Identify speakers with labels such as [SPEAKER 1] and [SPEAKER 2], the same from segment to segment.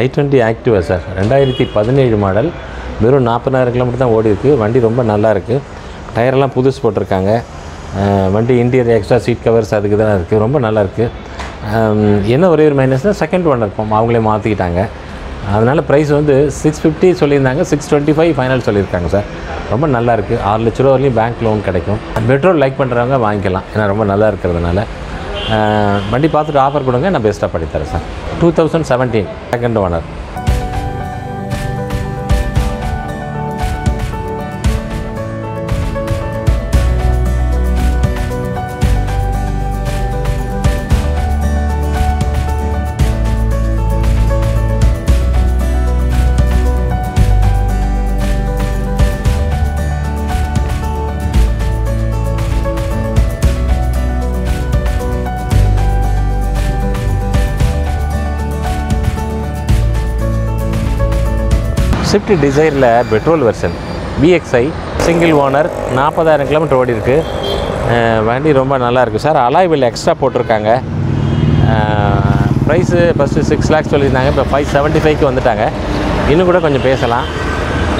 [SPEAKER 1] ஐ twenty ஆக்டிவா sir ரெண்டாயிரத்தி பதினேழு model வெறும் நாற்பதாயிரம் கிலோமீட்டர் தான் ஓடி இருக்குது வண்டி ரொம்ப நல்லா இருக்குது டயரெல்லாம் புதுசு போட்டிருக்காங்க. வண்டி இன்டீரியர் எக்ஸ்ட்ரா சீட் கவர்ஸ் அதுக்கு தான் இருக்குது ரொம்ப நல்லா இருக்குது என்ன ஒரே ஒரு மைனஸ்னால் செகண்ட் ஒன் இருக்கும். அவங்களே மாற்றிக்கிட்டாங்க அதனால் ப்ரைஸ் வந்து சிக்ஸ் ஃபிஃப்டி சொல்லியிருந்தாங்க சிக்ஸ் டுவெண்ட்டி ஃபைவ் ஃபைனல் சொல்லியிருக்காங்க சார். ரொம்ப நல்லா இருக்குது ஆறு லட்ச ரூபா வரையும் பேங்க் லோன் கிடைக்கும். பெட்ரோல் லைக் பண்ணுறவங்க வாங்கிக்கலாம். ஏன்னா ரொம்ப நல்லா இருக்கிறதுனால. வண்டி பார்த்துட்டு ஆஃபர் கொடுங்க நான் பெஸ்ட்டாக பண்ணித்தரேன் sir. Two thousand seventeen second owner Swift டிசைரில் petrol version VXI single owner நாற்பதாயிரம் கிலோமீட்டர் ஓடி இருக்குது வண்டி ரொம்ப நல்லா இருக்குது சார். அலாய் வில் எக்ஸ்ட்ரா போட்டிருக்காங்க. ப்ரைஸு ஃபஸ்ட்டு சிக்ஸ் லேக்ஸ் சொல்லியிருந்தாங்க. இப்போ ஃபைவ் செவன்ட்டி ஃபைவ்க்கு வந்துட்டாங்க. இன்னும் கூட கொஞ்சம் பேசலாம்.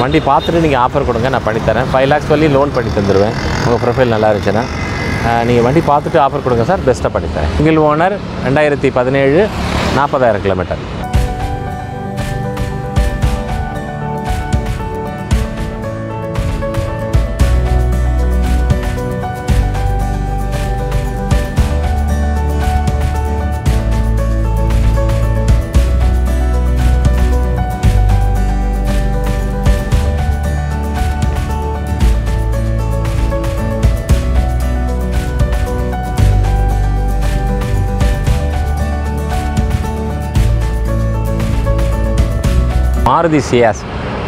[SPEAKER 1] வண்டி பார்த்துட்டு நீங்கள் ஆஃபர் கொடுங்க. நான் பண்ணித்தரேன் ஃபைவ் லேக்ஸ் சொல்லி லோன் பண்ணி தந்துடுவேன் உங்கள் ப்ரொஃபைல் நல்லா இருந்துச்சுன்னா. நீங்கள் வண்டி பார்த்துட்டு ஆஃபர் கொடுங்க சார். பெஸ்ட்டாக பண்ணித்தரேன் சிங்கிள் ஓனர் ரெண்டாயிரத்தி பதினேழு நாற்பதாயிரம் kilometre Maruti Ciaz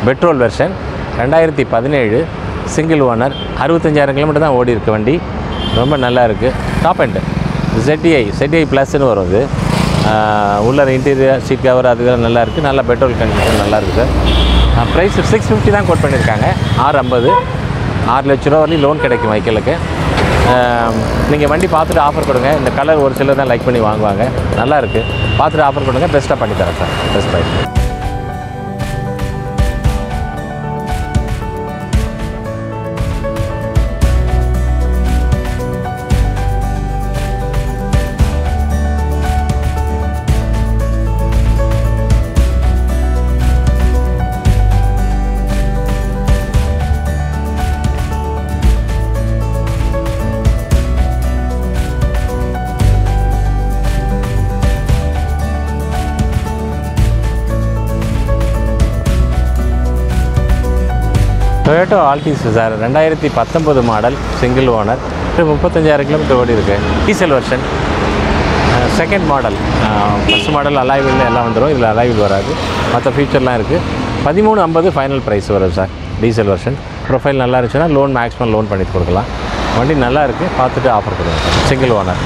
[SPEAKER 1] petrol version ரெண்டாயிரத்தி பதினேழு சிங்கிள் ஓனர் அறுபத்தஞ்சாயிரம் கிலோமீட்டர் தான் ஓடி இருக்க வண்டி. ரொம்ப நல்லா இருக்குது டாப் அண்ட் செட்டிஐ செட்டிஐ ப்ளஸ்ன்னு வரும் அது. உள்ள இன்டீரியர் சீட் கவர் அதுக்கெல்லாம் நல்லா இருக்குது நல்லா பெட்ரோல் கண்டிஷன் நல்லா இருக்குது சார் ப்ரைஸ் சிக்ஸ் ஃபிஃப்டி தான் கோட் பண்ணியிருக்காங்க. ஆறு ஐம்பது. ஆறு லட்ச ரூபா வரையும் லோன் கிடைக்கும் வைக்கலுக்கு நீங்கள் வண்டி பார்த்துட்டு ஆஃபர் கொடுங்க. இந்த கலர் ஒரு சிலர் தான் லைக் பண்ணி வாங்குவாங்க. நல்லா இருக்குது பார்த்துட்டு ஆஃபர் கொடுங்க. பெஸ்ட்டாக பண்ணித்தரேன் sir best price Toyota Altis sir ரெண்டாயிரத்தி பத்தொம்பது மாடல் சிங்கிள் ஓனர் முப்பத்தஞ்சாயிரம் கிலோமீட்டர் ஓடி இருக்கு. Diesel version second model first model alloy wheel எல்லாம் வந்துடும் இதில் அலாய்வில் வராது. மற்ற ஃபியூச்சர்லாம் இருக்குது பதிமூணு ஐம்பது ஃபைனல் ப்ரைஸ் வரும் சார் டீசல் வெர்ஷன் ப்ரொஃபைல் நல்லா இருந்துச்சுன்னா லோன் மேக்ஸிமம் லோன் பண்ணி கொடுக்கலாம். வண்டி நல்லா இருக்குது பார்த்துட்டு ஆஃபர் கொடுங்க சிங்கிள் ஓனர்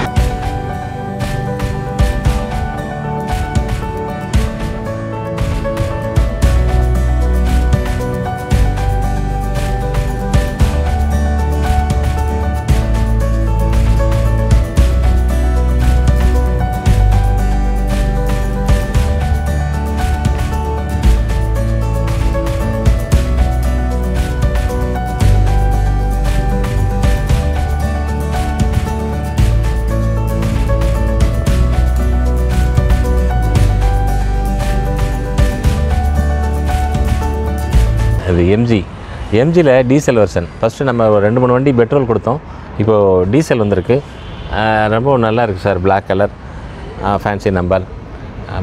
[SPEAKER 1] அது எம்ஜி எம்ஜியில் டீசல் வெர்ஷன் ஃபஸ்ட்டு நம்ம ஒரு ரெண்டு மூணு வண்டி பெட்ரோல் கொடுத்தோம். இப்போது டீசல் வந்திருக்கு. ரொம்ப நல்லா இருக்குது sir. Black colour fancy number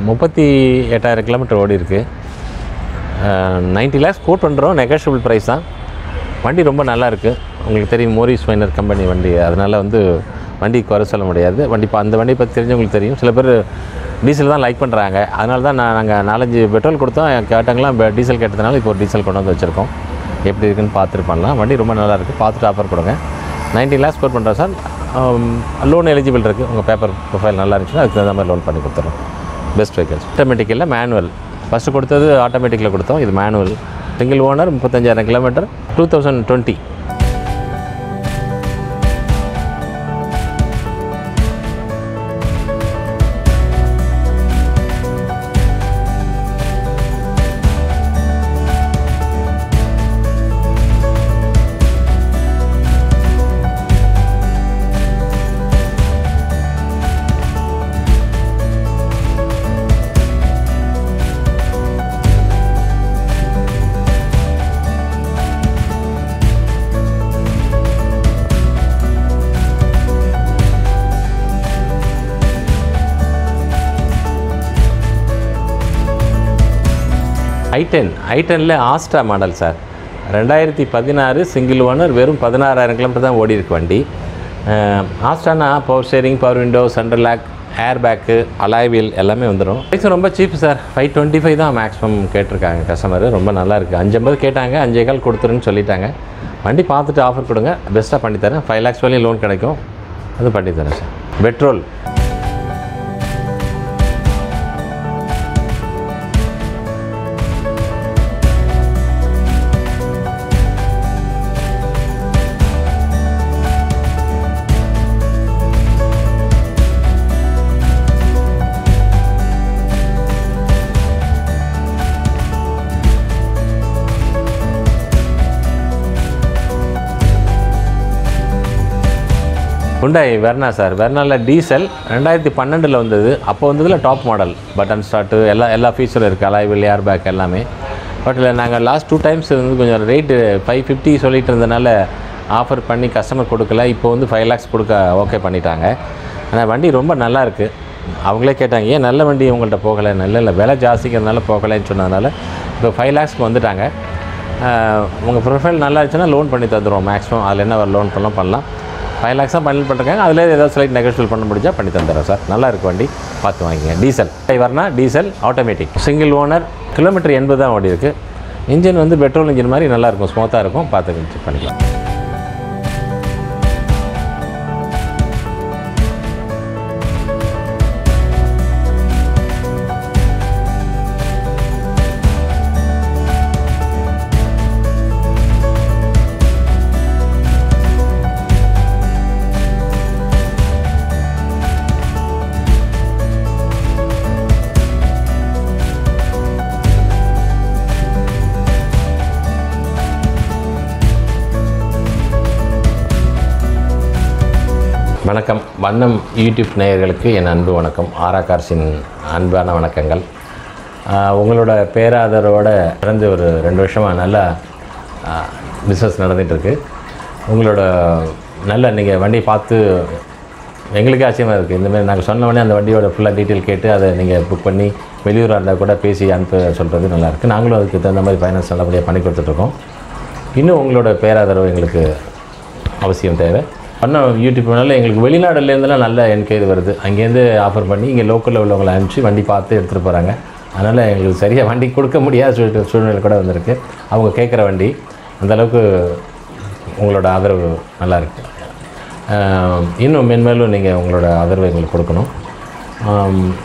[SPEAKER 1] முப்பத்தி எட்டாயிரம் கிலோமீட்டர் ஓடி இருக்குது நைன்ட்டி லேக்ஸ் கோட் பண்ணுறோம் நெகோஷியபிள் ப்ரைஸ் தான். வண்டி ரொம்ப நல்லாயிருக்கு உங்களுக்கு தெரியும் மோரிஸ் மைனர் கம்பெனி வண்டி. அதனால் வந்து வண்டி குறை சொல்ல முடியாது. வண்டி இப்போ அந்த வண்டியை பற்றி தெரிஞ்சவங்களுக்கு தெரியும். சில பேர் டீசல் தான் லைக் பண்ணுறாங்க அதனால தான் நான் நாங்கள் நாலஞ்சு பெட்ரோல் கொடுத்தோம். கேட்டாங்களாம் இப்போ டீசல் கேட்டதுனால இப்போ ஒரு டீசல் கொண்டு வந்து வச்சுருக்கோம். எப்படி இருக்குன்னு பார்த்துட்டு பண்ணலாம். வண்டி ரொம்ப நல்லா இருக்குது பார்த்துட்டு ஆஃபர் கொடுங்க. நைன்ட்டி லேக்ஸ் ஸ்கோர் பண்ணுறோம் சார். லோன் எலிஜிபிள் இருக்குது உங்கள் பேப்பர் ப்ரொஃபைல் நல்லா இருந்துச்சுன்னா அதுக்கு தகுந்த மாதிரி லோன் பண்ணி கொடுத்துறோம். பெஸ்ட் வெஹிக்கல்ஸ் ஆட்டோமேட்டிக்கில் இல்லை மேனுவல் ஃபஸ்ட்டு கொடுத்தது ஆட்டோமேட்டிக்கில் கொடுத்தோம். இது மேனுவல் சிங்கிள் ஓனர் முப்பத்தஞ்சாயிரம் kilometre two thousand twenty i ten i Daniil Astra model sir. ரெண்டாயிரத்தி பதினாறு சிங்கிள் ஓனர் வெறும் பதினாறாயிரம் கிலோமீட்டர் தான் ஓடி இருக்கு வண்டி ஆஸ்ட்ரானா power steering power window centre lock air bag alloy wheel எல்லாமே வந்துடும் ப்ரைஸ் ரொம்ப cheap sir. Five twenty five தான் மேக்ஸிமம் கேட்டிருக்காங்க கஸ்டமர் ரொம்ப நல்லா இருக்குது அஞ்சு ஐம்பது கேட்டாங்க அஞ்சே கால் கொடுத்துருன்னு சொல்லிட்டாங்க. வண்டி பார்த்துட்டு ஆஃபர் கொடுங்க. பெஸ்ட்டாக பண்ணித்தரேன். ஃபைவ் லேக்ஸ் வரையும் லோன் கிடைக்கும். அது பண்ணித்தரேன் sir. Petrol Hyundai Verna sir வெர்னாவில் diesel ரெண்டாயிரத்தி பன்னெண்டில் வந்தது. அப்போ வந்ததில் டாப் மாடல் பட்டன் ஸ்டார்ட்டு எல்லா எல்லா ஃபீச்சரும் இருக்குது அலாய்வில் ஏர் பேக் எல்லாமே. பட் இல்லை நாங்கள் லாஸ்ட் டூ டைம்ஸ் வந்து கொஞ்சம் ரேட்டு ஃபைவ் ஃபிஃப்டி சொல்லிட்டு இருந்தனால ஆஃபர் பண்ணி கஸ்டமர் கொடுக்கல. இப்போ வந்து ஃபைவ் லேக்ஸ் கொடுக்க ஓகே பண்ணிட்டாங்க. ஆனால் வண்டி ரொம்ப நல்லா இருக்குது அவங்களே கேட்டாங்க ஏன் நல்ல வண்டி உங்கள்கிட்ட போகலை? நல்ல இல்லை விலை ஜாஸ்திக்கிறதுனால போகலைன்னு சொன்னதுனால இப்போ ஃபைவ் லேக்ஸ்க்கு வந்துட்டாங்க. உங்கள் ப்ரொஃபைல் நல்லா இருந்துச்சுன்னா லோன் பண்ணி தந்துடுவோம் மேக்ஸிமம் அதில் என்ன லோன் பண்ணலாம் பண்ணலாம். ஃபைவ் லேக்ஸாக பண்ணி பண்ணிருக்காங்க. அதில் ஏதாவது ஸ்லைட் நெகோஷியல் பண்ண முடிஞ்சால் பண்ணி தந்துடுறேன் சார். நல்லா இருக்கு வண்டி. பார்த்து வாங்கிங்க diesel டிரைவர்னா diesel automatic single owner kilometre எண்பது தான் ஓடி இருக்குது இன்ஜின் வந்து பெட்ரோல் இன்ஜின் மாதிரி நல்லாயிருக்கும் ஸ்மூத்தாக இருக்கும். பார்த்து பண்ணிக்கலாம். வணக்கம். வண்ணம் யூடியூப் நேயர்களுக்கு என் அன்பு வணக்கம். ஆரா அன்பான வணக்கங்கள். உங்களோட பேராதரவோட பிறந்து ஒரு ரெண்டு வருஷமாக நல்லா பிஸ்னஸ் நடந்துகிட்ருக்கு. உங்களோட நல்ல நீங்கள் வண்டியை பார்த்து எங்களுக்கு ஆச்சரியமாக இருக்குது இந்தமாதிரி நாங்கள் சொன்ன உடனே அந்த வண்டியோட ஃபுல்லாக டீட்டெயில் கேட்டு அதை நீங்கள் புக் பண்ணி வெளியூராக இருந்தால் கூட பேசி அனுப்ப சொல்கிறது நல்லாயிருக்கு நாங்களும் அதுக்கு தகுந்த மாதிரி ஃபைனான்ஸ் நல்லபடியாக பண்ணி கொடுத்துட்ருக்கோம் இன்னும் உங்களோட பேராதரவு எங்களுக்கு அவசியம் தேவை. பண்ண யூடியூப்னால எங்களுக்கு வெளிநாடுலேருந்துலாம் நல்ல என்கொயரி வருது. அங்கேருந்து ஆஃபர் பண்ணி இங்கே லோக்கலில் உள்ளவங்களை அனுப்பிச்சு வண்டி பார்த்து எடுத்துகிட்டு போகிறாங்க அதனால் எங்களுக்கு சரியாக வண்டி கொடுக்க முடியாத சூழ் சூழ்நிலை கூட வந்திருக்கு. அவங்க கேட்குற வண்டி அந்தளவுக்கு உங்களோட ஆதரவு நல்லாயிருக்கு இன்னும் மென்மேலும் நீங்கள் உங்களோட ஆதரவு எங்களுக்கு கொடுக்கணும்.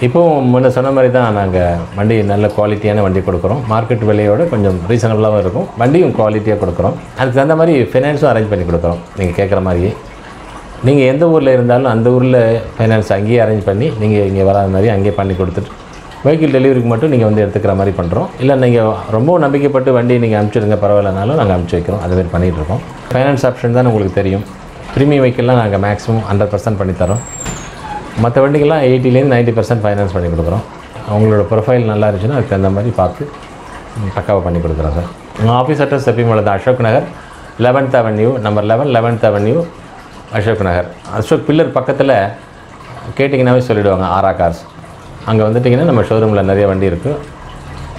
[SPEAKER 1] இப்போவும் முன்ன சொன்ன மாதிரி தான் நாங்கள் வண்டி நல்ல குவாலிட்டியான வண்டி கொடுக்குறோம். மார்க்கெட் விலையோடு கொஞ்சம் ரீசனபிளாகவும் இருக்கும். வண்டியும் குவாலிட்டியாக கொடுக்குறோம். அதுக்கு தகுந்த மாதிரி ஃபினான்ஸும் அரேஞ்ச் பண்ணி கொடுக்குறோம். நீங்கள் கேட்குற மாதிரியே. நீங்கள் எந்த ஊரில் இருந்தாலும் அந்த ஊரில் ஃபைனான்ஸ் அங்கேயே அரேஞ்ச் பண்ணி நீங்கள் இங்கே வராத மாதிரி அங்கேயே பண்ணி கொடுத்துட்டு வெஹிக்கிள் டெலிவரிக்கு மட்டும் நீங்கள் வந்து எடுத்துக்கிற மாதிரி பண்ணுறோம் இல்லை நீங்கள் ரொம்ப நம்பிக்கைப்பட்டு வண்டி நீங்கள் அனுப்பிச்சிடுங்க பரவாயில்லனாலும் நாங்கள் அனுப்பிச்சி வைக்கிறோம். அது மாதிரி ஃபைனான்ஸ் ஆப்ஷன் தான் உங்களுக்கு தெரியும். ப்ரீமியம் வெஹிக்கிள்லாம் நாங்கள் மேக்ஸிமம் ஹண்ட்ரட் பர்சன்ட் பண்ணித்தரோம் மற்ற வண்டிகள்லாம் எயிட்டிலேருந்து நைன்ட்டி பர்சன்ட் ஃபைனான்ஸ் பண்ணி கொடுக்குறோம். அவங்களோட ப்ரொஃபைல் நல்லா இருந்துச்சுன்னா அதுக்கு தகுந்த மாதிரி பார்த்து பக்காவாக பண்ணி கொடுக்குறோம் சார். உங்கள் office address செப்பிமலை Ashok Nagar eleventh avenue number eleven eleventh avenue Ashok Nagar. Ashok pillar பக்கத்தில் கேட்டிங்கன்னாவே சொல்லிவிடுவாங்க ஆரா கார்ஸ் அங்கே வந்துட்டிங்கன்னா நம்ம ஷோரூமில் நிறைய வண்டி இருக்குது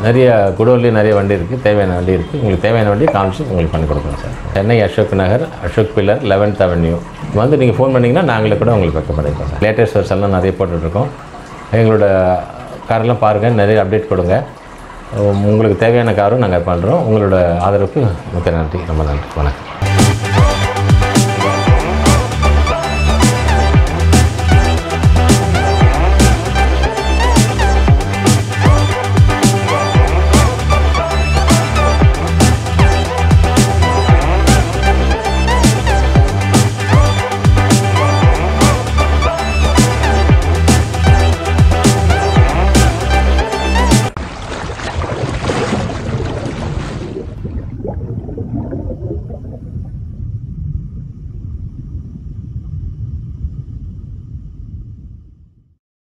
[SPEAKER 1] நிறைய குடோர்லேயும் நிறைய வண்டி இருக்குது தேவையான வண்டி இருக்குது உங்களுக்கு தேவையான வண்டி காமிச்சு உங்களுக்கு பண்ணி கொடுக்குறோம் sir. Chennai Ashok Nagar Ashok pillar eleventh avenue வந்து நீங்கள் ஃபோன் பண்ணிங்கன்னா நாங்களே கூட உங்களுக்கு பக்கம் பண்ணிப்போம் சார். லேட்டஸ்ட் வருஷம் எல்லாம் நிறைய போட்டுட்ருக்கோம். எங்களோட காரெல்லாம் பாருங்கள் நிறைய அப்டேட் கொடுங்க. உங்களுக்கு தேவையான காரும் நாங்கள் பண்ணுறோம் உங்களோட ஆதரவுக்கு மிக்க நன்றி. ரொம்ப நன்றி. வணக்கம்.